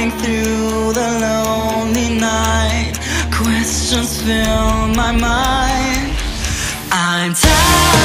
Driving through the lonely night. Questions fill my mind. I'm tired.